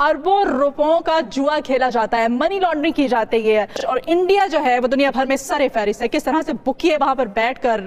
अरबों रुपयों का जुआ खेला जाता है मनी लॉन्ड्रिंग की जाती है। और इंडिया जो है वो दुनिया भर में सर फहरिस्त है। किस तरह से बुकिए वहाँ पर बैठ कर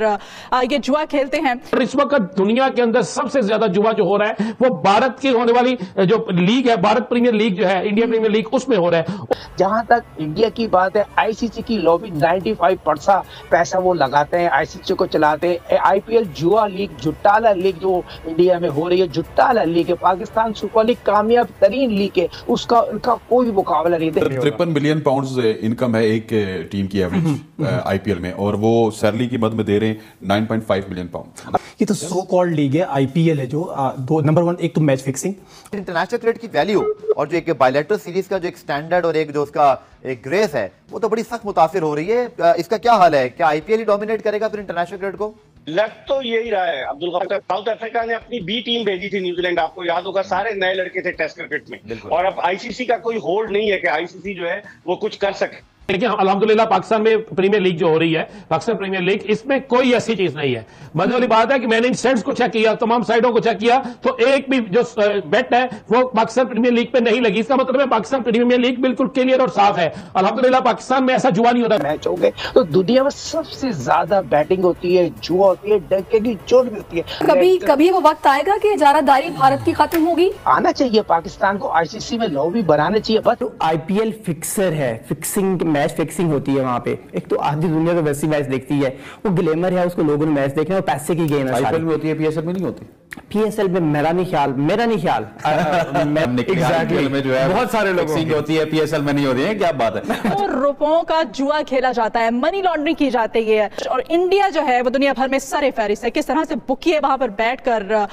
ये जुआ खेलते हैं? इस वक्त दुनिया के अंदर सबसे ज़्यादा जुआ जो हो रहा है वो भारत की होने वाली जो लीग है भारत प्रीमियर लीग जो है इंडिया प्रीमियर लीग उसमें हो रहा है। जहाँ तक इंडिया की बात है आईसीसी की लॉबी 95 परसेंट पैसा वो लगाते हैं आईसीसी को चलाते हैं। आईपीएल जुआ लीग जुट्टाला लीग जो इंडिया में हो रही है जुट्टाला लीग है। पाकिस्तान सुपर लीग कामयाब तरीन लीग है उसका उनका कोई मुकाबला नहीं है तिरपन मिलियन पाउंड इनकम है एक टीम की एवरेज आईपीएल में। और वो सैलरी की मद में दे रहे हैं 9.5 मिलियन पाउंड ये तो सो कॉल्ड लीग है आईपीएल है जो आ, दो नंबर वन एक तो मैच फिक्सिंग इंटरनेशनल क्रिकेट की वैल्यू और जो एक बायोलेटर सीरीज़ का जो एक स्टैंडर्ड और एक जो उसका एक ग्रेस है वो तो बड़ी सख्त मुतासर हो रही है। इसका क्या हाल है? क्या आईपीएल ही डोमिनेट करेगा फिर इंटरनेशनल क्रिकेट को? लग तो यही रहा है। अब्दुल साउथ अफ्रीका ने अपनी बी टीम भेजी थी न्यूजीलैंड। आपको याद होगा सारे नए लड़के थे टेस्ट क्रिकेट में। और अब आईसीसी का कोई होल्ड नहीं है कि आईसीसी जो है वो कुछ कर सके। लेकिन अलहमदुल्ला पाकिस्तान में प्रीमियर लीग जो हो रही है पाकिस्तान प्रीमियर लीग इसमें कोई ऐसी चीज़ नहीं है। मज़े वाली बात है कि मैंने इन सेट्स को चेक किया तमाम साइडों को चेक किया तो एक भी जो बेट है वो पाकिस्तान प्रीमियर लीग पे नहीं लगी। इसका मतलब है पाकिस्तान प्रीमियर लीग बिल्कुल क्लियर और साफ़ है। अलहमदुल्ला पाकिस्तान में ऐसा जुआ नहीं होता। मैच हो गए तो दुनिया में सबसे ज़्यादा बैटिंग होती है जुआ होती है डंके की चोट भी होती है। कभी कभी वो वक्त आएगा की इजारादारी भारत की खत्म होगी? आना चाहिए पाकिस्तान को आईसीसी में लॉबी बनाना चाहिए बस तो आईपीएल फिक्सर है फिक्सिंग मैच फिक्सिंग होती है वहाँ पे। एक तो आधी दुनिया तो वैसी मैच देखती है। वो ग्लेमर है उसको लोगों ने मैच देखना और पैसे की गेम है में होती है पीएसएल में नहीं होती? पीएसएल में मेरा नहीं ख्याल मेरा नहीं ख्याल। एग्जैक्टली में जो है बहुत सारे लोग होती है पीएसएल में नहीं होती है क्या बात है? तो रुपयों का जुआ खेला जाता है मनी लॉन्ड्रिंग की जाती है। और इंडिया जो है वो दुनिया भर में सर फहरिस्त है। किस तरह से बुकिए वहाँ पर बैठ कर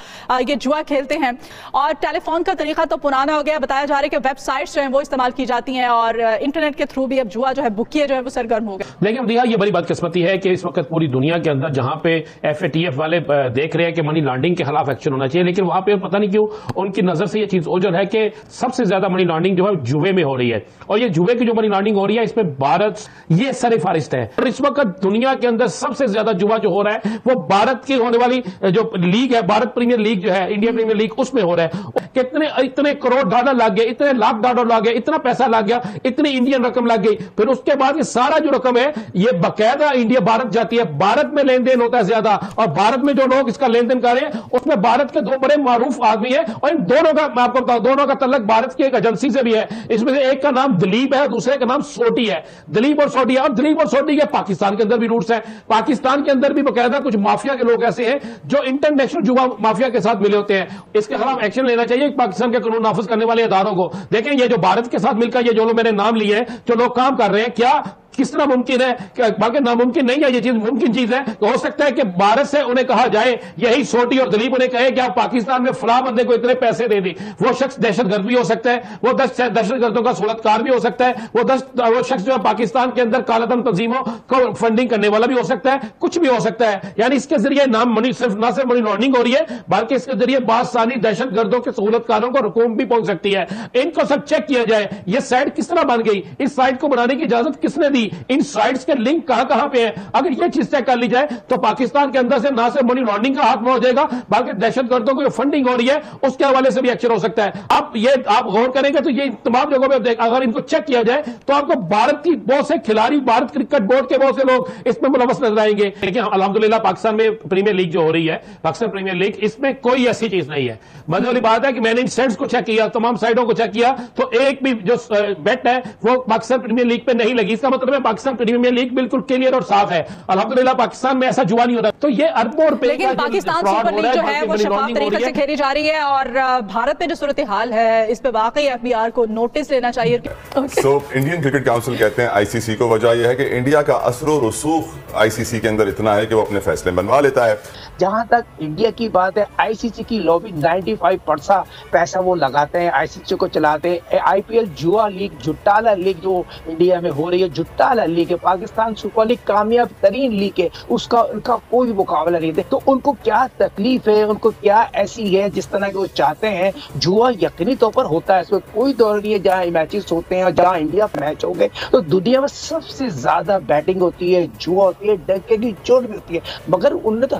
ये जुआ खेलते हैं। और टेलीफोन का तरीका तो पुराना हो गया बताया जा रहा है कि वेबसाइट्स जो है वो इस्तेमाल की जाती हैं। और इंटरनेट के थ्रू भी अब जुआ जो है बुकिए जो है वो सरगर्म हो गए लेकिन भैया, ये बड़ी बदकिस्मती है कि इस वक्त पूरी दुनिया के अंदर जहाँ पे एफ़ वाले देख रहे हैं कि मनी लॉन्ड्रिंग के खिलाफ एक्शन होना चाहिए, लेकिन वहाँ पे पता नहीं क्यों उनकी नज़र से ये चीज़ ओझल है कि सबसे ज़्यादा मनी लॉन्ड्रिंग जो है जुए में हो रही है। और ये जुए की जो मनी लॉन्ड्रिंग हो रही है, इसमें भारत, ये सर फारिस्त है। और इस वक्त दुनिया के अंदर सबसे ज़्यादा जुआ जो हो रहा है, वो भारत की होने वाली जो लीग है, भारत प्रीमियर लीग जो है, इंडिया प्रीमियर लीग, उसमें हो रहा है। कितने, इतने करोड़ डॉलर लग गए, इतने लाख डॉलर लग गए, इतना पैसा लग गया, इतनी इंडियन रकम लग गई। फिर उसके बाद ये सारा जो रकम है, ये बकायदा इंडिया भारत जाती है। भारत में लेन देन होता है ज़्यादा और भारत में जो लोग इसका लेन देन कर रहे हैं, उसमें भारत के दो बड़े मारूफ आदमी है और इन दोनों का, मैं आपको बताऊँ, दोनों का तलक भारत की एक एजेंसी से भी है। इसमें से एक का नाम दिलीप है, दूसरे का नाम सोटी है। दिलीप और सोटी और दिलीप और सोटी के पाकिस्तान के अंदर भी रूट्स है। पाकिस्तान के अंदर भी बकायदा कुछ माफिया के लोग ऐसे हैं जो इंटरनेशनल जुआ माफिया के साथ मिले होते हैं। इसके खिलाफ एक्शन लेना चाहिए पाकिस्तान के कानून नाफज करने वाले इदारों को। देखें, ये जो भारत के साथ मिलकर ये जो लोग मैंने नाम लिए हैं, जो लोग काम कर रहे हैं क्या? किस तरह मुमकिन है बाकी नामुमकिन नहीं है, ये चीज़ मुमकिन चीज़ है तो हो सकता है कि भारत से उन्हें कहा जाए, यही सोटी और दलीप उन्हें कहे कि आप पाकिस्तान में फला बंदे को इतने पैसे दे दी। वो शख्स दहशतगर्द भी हो सकता है, वो दहशतगर्दों का सूरतकार भी हो सकता है, वो दस, वो शख्स जो है पाकिस्तान के अंदर कालादम तंजीमों को फंडिंग करने वाला भी हो सकता है, कुछ भी हो सकता है। यानी इसके ज़रिए नाम मनी सिर्फ़, ना सिर्फ़ मनी लॉन्डिंग हो रही है, बल्कि इसके ज़रिए बासानी दहशतगर्दों के सहूलतकारों को रकूम भी पहुँच सकती है। इनको सब चेक किया जाए, ये साइड किस तरह बन गई, इस साइड को बनाने की इजाज़त किसने दी? इन साइट्स इसके लिंक कहाँ कहाँ पे है? अगर ये चीज़ तय कर ली जाए तो पाकिस्तान के अंदर से ना सिर्फ़ मनी लॉन्ड्रिंग का हाथ में हो जाएगा, बल्कि दहशतगर्दों की फंडिंग हो रही है, उसके हवाले से भी एक्शन हो सकता है। आप ये आप गौर करेंगे तो ये तमाम जगहों पर अगर इनको चेक किया जाए तो आपको भारत की बहुत से खिलाड़ी, भारत क्रिकेट बोर्ड के बहुत से लोग इसमें मुलवस नज़र आएँगे। लेकिन अलहमदुल्ला पाकिस्तान में प्रीमियर लीग जो हो रही है, पाकिस्तान प्रीमियर लीग इसमें कोई ऐसी चीज़ नहीं है। मज़े वाली बात है कि मैंने इन सेट्स को चेक किया, तमाम साइडों को चेक किया तो एक भी जो बेट है, वो पाकिस्तान प्रीमियर लीग पे नहीं लगी। इसका मतलब है पाकिस्तान प्रीमियर लीग बिल्कुल क्लियर क्लियर और साफ़ है। अलहमदुल्ला पाकिस्तान में ऐसा जुआ नहीं होता। तो ये अरबों रुपए लेकिन पाकिस्तान सुपर लीग जो है वो शफाफ तरीके से खेली जा रही है और भारत में जो सूरत हाल है इस पे वाकई एफबीआर को नोटिस लेना चाहिए। सो इंडियन क्रिकेट काउंसिल कहते हैं आईसीसी को वजह यह है कि इंडिया का असर रसूख आईसीसी के अंदर इतना है कि वो अपने फैसले बनवा लेता है। जहाँ तक इंडिया की बात है आईसीसी की लॉबी 95 परसेंट पैसा वो लगाते हैं आईसीसी को चलाते हैं। आईपीएल जुआ लीग जुट्टाला लीग जो इंडिया में हो रही है जुट्टाला लीग है, पाकिस्तान सुपर लीग कामयाब तरीन लीग है, उसका, उनका कोई मुकाबला नहीं है। तो उनको क्या तकलीफ़ है, उनको क्या ऐसी है, जिस तरह के वो चाहते हैं, जुआ यकीनी तौर पर होता है, इसमें कोई दौर नहीं है, जहाँ मैचेस होते हैं और जहाँ इंडिया मैच हो गए। तो दुनिया में सबसे ज़्यादा बैटिंग होती है, जुआ होती है, डंके की चोट भी होती है। मगर उनने तो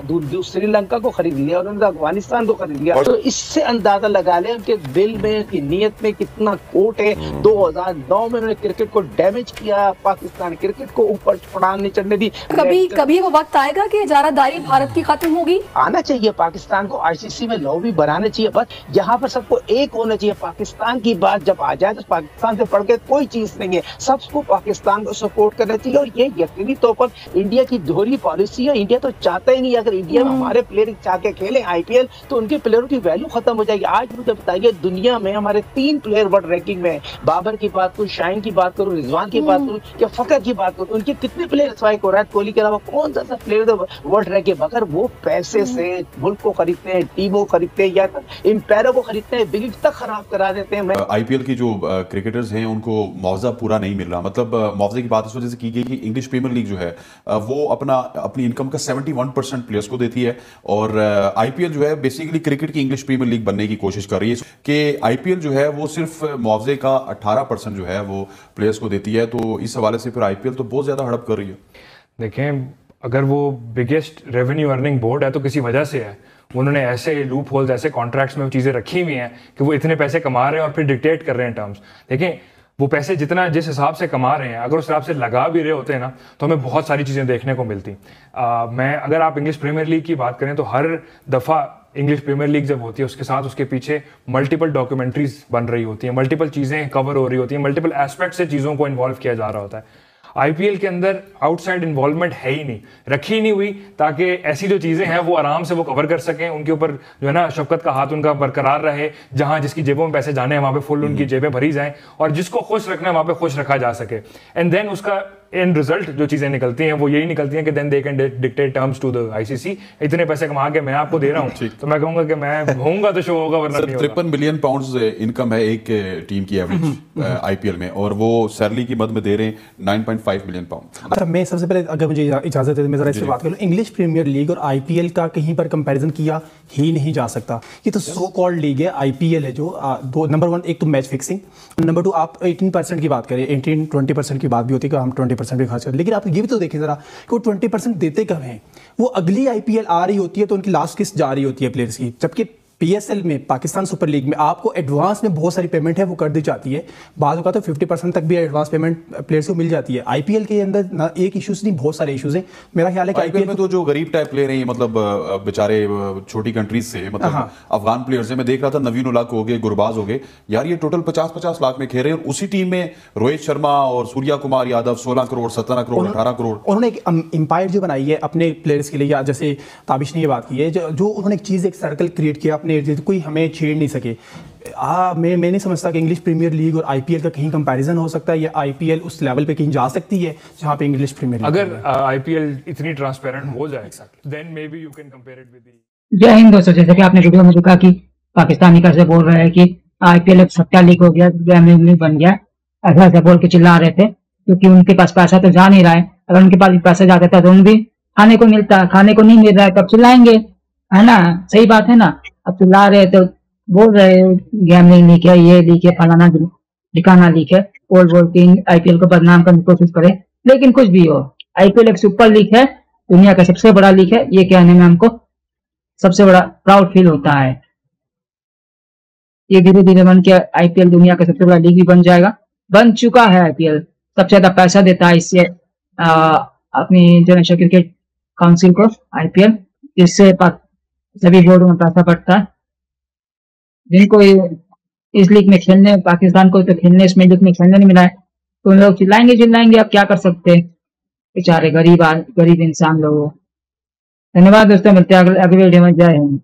श्रीलंका को खरीद लिया और उन्होंने अफ़गानिस्तान को खरीद लिया। तो इससे अंदाज़ा लगा ले उनके दिल में उनकी नीयत में कितना कोट है। 2009 में उन्होंने क्रिकेट को डैमेज किया पाकिस्तान क्रिकेट को ऊपर पड़ान नहीं चढ़ने दी। कभी कभी वो वक्त आएगा की इजारादारी भारत की खत्म होगी? आना चाहिए पाकिस्तान को आईसीसी में लॉबी बनाना चाहिए। बस यहाँ पर सबको एक होना चाहिए पाकिस्तान की बात जब आ जाए तो पाकिस्तान से पढ़ के कोई चीज़ नहीं है। सबको पाकिस्तान को सपोर्ट करना चाहिए और ये यकीनी तौर पर इंडिया की दोहरी पॉलिसी है। इंडिया तो चाहता ही नहीं अगर इंडिया में हमारे प्लेयर चाह के खेले आईपीएल तो उनके प्लेयरों की वैल्यू खत्म हो जाएगी। आज मुझे बताइए दुनिया में हमारे तीन प्लेयर वर्ल्ड रैंकिंग में बाबर की बात करूँ शाइन की बात करूँ रिजवान की बात करूँ या फकर की बात करूँ उनके कितने प्लेयर स्ट्राइक हो विराट कोहली के अलावा कौन सा प्लेयर वर्ल्ड रैंकिंग अगर वो पैसे से मुल्क को खरीदते हैं टीमों खरीदते हैं या एम्पायरों को खरीदते हैं बिग तक खराब करा देते हैं। आईपीएल की जो क्रिकेटर्स हैं उनको मुआवजा पूरा नहीं मिल रहा। मतलब मुआवजे की बात इस वजह से की गई कि इंग्लिश प्रीमियर लीग जो है वो अपना अपनी इनकम का 71 परसेंट प्लेयर्स को देती है। और आईपीएल जो है बेसिकली क्रिकेट की इंग्लिश प्रीमियर लीग बनने की कोशिश कर रही है। कि आईपीएल जो है वो सिर्फ़ मुआवजे का 18 परसेंट जो है वो प्लेयर्स को देती है तो इस हवाले से फिर आईपीएल तो बहुत ज़्यादा हड़प कर रही है। देखें, अगर वो बिगेस्ट रेवेन्यू अर्निंग बोर्ड है तो किसी वजह से है। उन्होंने ऐसे लूप होल्स ऐसे कॉन्ट्रैक्ट्स में चीज़ें रखी हुई हैं कि वो इतने पैसे कमा रहे हैं और फिर डिक्टेट कर रहे हैं टर्म्स देखें वो पैसे जितना जिस हिसाब से कमा रहे हैं अगर उस हिसाब से लगा भी रहे होते हैं ना तो हमें बहुत सारी चीज़ें देखने को मिलती। आ, मैं अगर आप इंग्लिश प्रीमियर लीग की बात करें तो हर दफ़ा इंग्लिश प्रीमियर लीग जब होती है उसके साथ उसके पीछे मल्टीपल डॉक्यूमेंट्रीज बन रही होती हैं मल्टीपल चीज़ें कवर हो रही होती हैं मल्टीपल एस्पेक्ट से चीज़ों को इन्वॉल्व किया जा रहा होता है। आईपीएल के अंदर आउटसाइड इन्वॉल्वमेंट है ही नहीं। रखी नहीं हुई ताकि ऐसी जो चीज़ें हैं वो आराम से वो कवर कर सकें उनके ऊपर जो है ना शफकत का हाथ उनका बरकरार रहे जहाँ जिसकी जेबों में पैसे जाने हैं वहाँ पे फुल उनकी जेबें भरी जाएँ और जिसको खुश रखना है वहाँ पे खुश रखा जा सके। एंड देन उसका एंड रिज़ल्ट जो चीज़ें निकलती हैं वो यही निकलती हैं कि then they can dictate terms to the ICC इतने पैसे कमा के मैं आपको दे रहा हूँ तो मैं कहूँगा कि मैं होऊँगा तो शो होगा वरना नहीं तिरपन मिलियन पाउंड्स इनकम है एक टीम की एवरेज आईपीएल में और वो सैलरी की मद में दे रहे हैं 9.5 मिलियन पाउंड अच्छा मैं सबसे पहले अगर मुझे इजाज़त है मैं जरा इस बात करूँ इंग्लिश प्रीमियर लीग और आईपीएल का कहीं पर कंपैरिजन किया ही नहीं जा सकता। ये तो सो कॉल्ड लीग है आईपीएल है जो दो नंबर वन एक तो मैच फिक्सिंग नंबर टू आप 18 परसेंट की बात करें 18 20 परसेंट की बात भी होती है कि हम 20 परसेंट भी खर्च कर लेकिन आप ये भी तो देखें जरा कि वो 20 परसेंट देते कब हैं? वो अगली आईपीएल आ रही होती है तो उनकी लास्ट किस्त जा रही होती है प्लेयर्स की, जबकि पीएसएल में पाकिस्तान सुपर लीग में आपको एडवांस में बहुत सारी पेमेंट है वो कर दी जाती है। बाद का तो फिफ्टी परसेंट तक भी एडवांस पेमेंट प्लेयर्स को मिल जाती है। आईपीएल के अंदर ना एक इशूज नहीं बहुत सारे इशूज हैं। मेरा ख्याल है कि आईपीएल में तो जो गरीब टाइप प्लेयर हैं मतलब बेचारे छोटी कंट्रीज़ से मतलब हाँ। अफगान प्लेयर्स से मैं देख रहा था नवीन उलाक हो गए गुरबाज हो गए। यार ये टोटल पचास पचास लाख में खेल रहे हैं उसी टीम में रोहित शर्मा और सूर्या कुमार यादव सोलह करोड़ सत्रह करोड़ अठारह करोड़। उन्होंने एक एम्पायर जो बनाई है अपने प्लेयर्स के लिए जैसे ताबिश ने ये बात की है जो उन्होंने एक चीज़ एक सर्कल क्रिएट किया अपने कोई हमें छेड़ नहीं सके। आ, मैं मैं नहीं समझता कि इंग्लिश प्रीमियर लीग और आईपीएल का कहीं कंपैरिजन हो सकता है या आईपीएल उस लेवल पे कहीं जा सकती है जहाँ पे इंग्लिश प्रीमियर अगर आईपीएल इतनी ट्रांसपेरेंट हो जाए then maybe you can compare it with जय हिंद दोस्तों जैसे कि आपने वीडियो में देखा कि पाकिस्तानी कैसे बोल रहे हैं कि आईपीएल एक सट्टा लीग हो गया गैमलिंग लीग बन गया। ऐसा ऐसा बोल के चिल्ला रहे थे क्योंकि उनके पास पैसा तो जा नहीं रहा है। अगर उनके पास पैसा जाता था तो उन भी खाने को मिलता खाने को नहीं मिल रहा है तब चिल्लाएँगे। है ना? सही बात है ना? अब चिल्ला रहे तो बोल रहे गैमलिंग लीक है ये लीक है फलाना ठिकाना लीक है बोल बोल के आईपीएल को बदनाम करने की कोशिश करे। लेकिन कुछ भी हो आईपीएल एक सुपर लीग है, दुनिया का सबसे बड़ा लीग है, ये कहने में हमको सबसे बड़ा प्राउड फील होता है। ये धीरे धीरे बन के आईपीएल दुनिया का सबसे बड़ा लीग भी बन जाएगा। बन चुका है आईपीएल सबसे ज़्यादा पैसा देता है इससे अपनी इंटरनेशनल क्रिकेट काउंसिल को आईपीएल इससे सभी बोर्ड में पैसा पड़ता है। जिनको इस लीग में खेलने, पाकिस्तान को तो खेलने, इसमें लीग में खेलने नहीं मिला है तो उन लोग चिल्लाएँगे चिल्लाएँगे आप क्या कर सकते हैं? बेचारे गरीब गरीब इंसान लोग धन्यवाद दोस्तों, मिलते हैं अगले वीडियो में। जय हिंद।